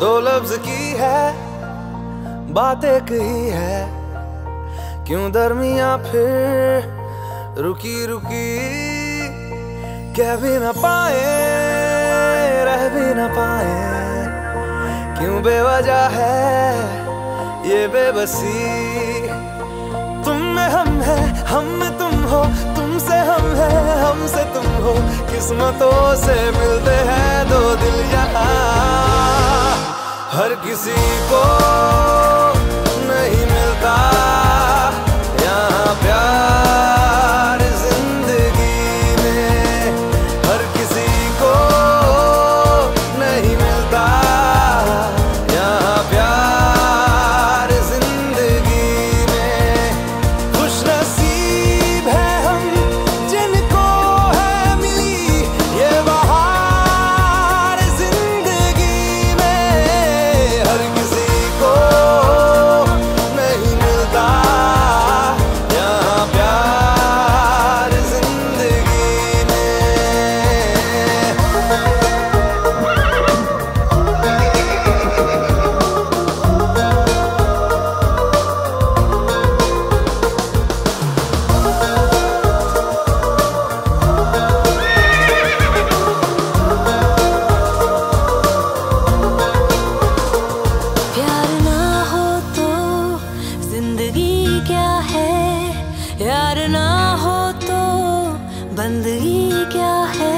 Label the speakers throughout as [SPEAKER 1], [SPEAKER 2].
[SPEAKER 1] दो लफ्ज की है, बात एक ही क्यों दरमिया फिर रुकी रुकी कह भी ना पाए, रह भी ना पाए। क्यों बेवजह है ये बेबसी? तुम में हम है, हम में तुम हो, तुमसे हम है, हमसे तुम हो। किस्मतों से मिलते हैं दो दिल हर किसी को
[SPEAKER 2] बंदगी क्या है?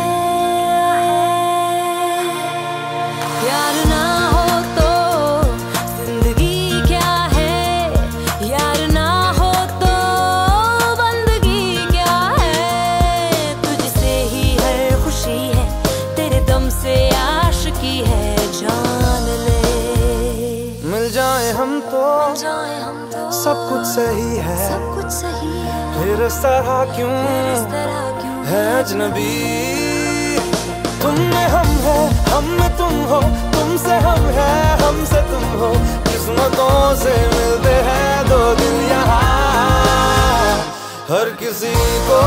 [SPEAKER 2] यार ना हो तो ज़िंदगी क्या है? यार ना हो तो बंदगी क्या है? तुझसे ही हर खुशी है तेरे दम से आशिकी है जान ले।
[SPEAKER 1] मिल जाए हम तो
[SPEAKER 2] जाए हम तो।
[SPEAKER 1] सब कुछ सही है।
[SPEAKER 2] सब कुछ सही है।
[SPEAKER 1] फिर
[SPEAKER 2] इस तरह क्यों?
[SPEAKER 1] है अजनबी। तुम में हम है, हम में तुम हो, तुमसे हम है, हमसे तुम हो। किस्मतों से मिलते हैं दो दिल यहाँ। हर किसी को